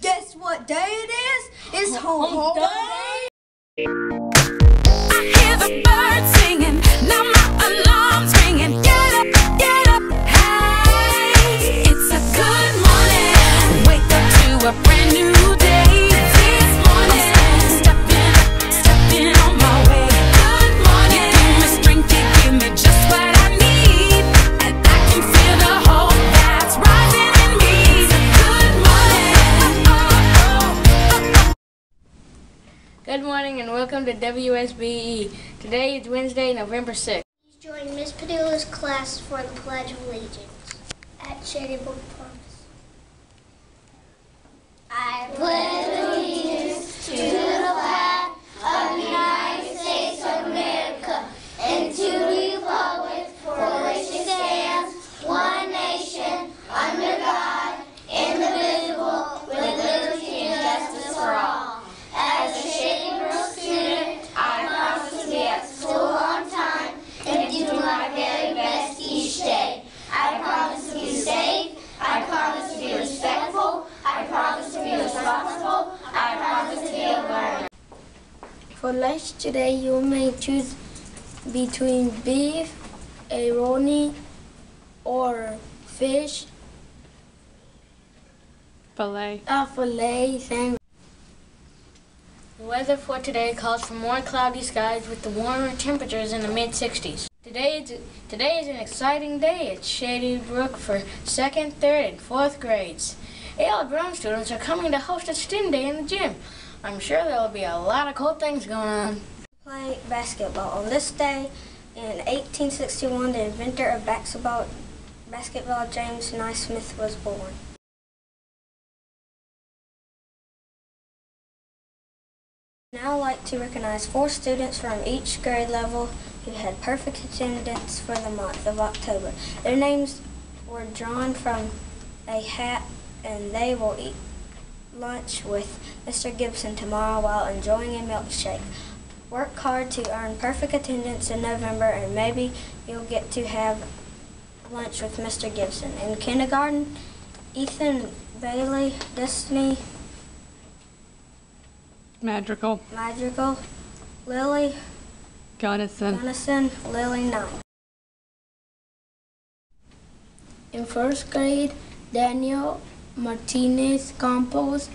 Guess what day it is? It's home, home day. I Good morning and welcome to WSBE. Today is Wednesday, November 6th. Please join Miss Padilla's class for the Pledge of Allegiance at Shady Brook Promise. For lunch today, you may choose between beef, a roni, or fish, Filet. a filet sandwich. The weather for today calls for more cloudy skies with the warmer temperatures in the mid 60s. Today is, today is an exciting day at Shady Brook for second, third, and fourth grades. AL Brown students are coming to host a STEM day in the gym. I'm sure there will be a lot of cool things going on. Play basketball. On this day in 1861, the inventor of basketball, basketball James Naismith was born. Now I'd like to recognize four students from each grade level who had perfect attendance for the month of October. Their names were drawn from a hat and they will eat lunch with Mr. Gibson tomorrow while enjoying a milkshake. Work hard to earn perfect attendance in November and maybe you'll get to have lunch with Mr. Gibson. In kindergarten, Ethan Bailey, Destiny Madrigal. Madrigal, Lily Gunnison. Gunnison, Lily Knight. In first grade, Daniel Martinez Campos,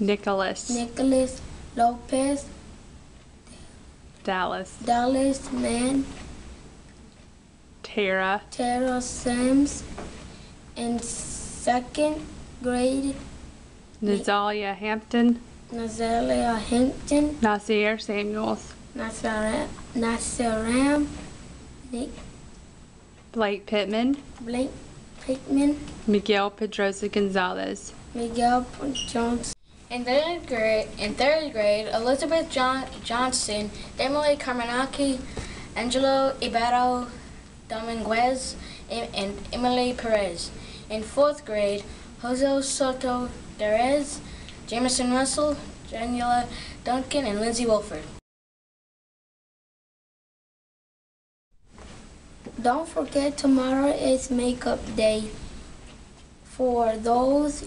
Nicholas. Nicholas Lopez, Dallas. Dallas Mann, Tara. Tara Sims. In second grade, Nazalia Hampton. Nazalia Hampton, Nasir Samuels. Nasaram, Nasaram, Nick Blake Pittman. Blake Pickman, Miguel Pedrosa Gonzalez. Miguel Jones. In third grade, in third grade, Elizabeth John, Johnson, Emily Carmenaki, Angelo Ibarro Dominguez, and, and Emily Perez. In fourth grade, Jose Soto Derez, Jameson Russell, Daniela Duncan, and Lindsay Wolford. Don't forget tomorrow is makeup day. For those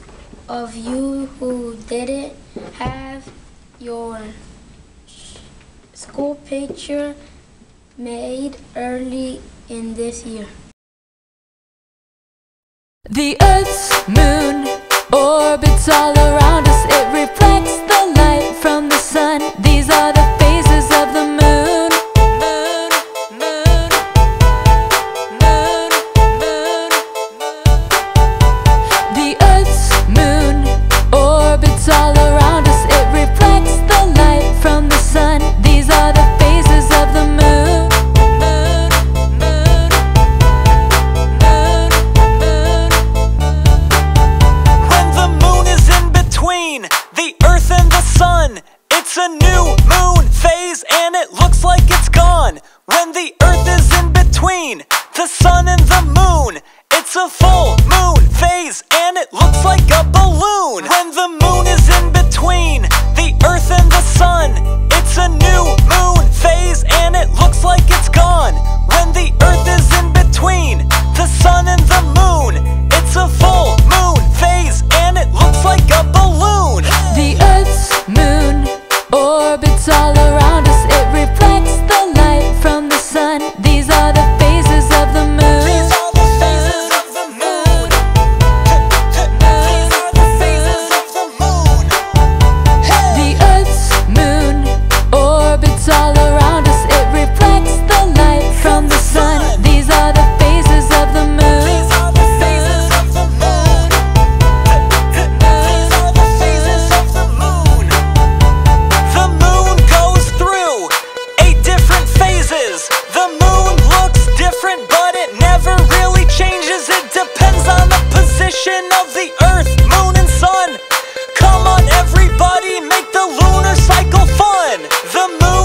of you who didn't have your school picture made early in this year. The Earth's moon orbits all around us. It reflects the light from the sun. The When the earth is in between the sun and the moon, it's a full moon changes The moon looks different but it never really changes. It depends on the position of the earth, moon and sun. Come on everybody, make the lunar cycle fun. The moon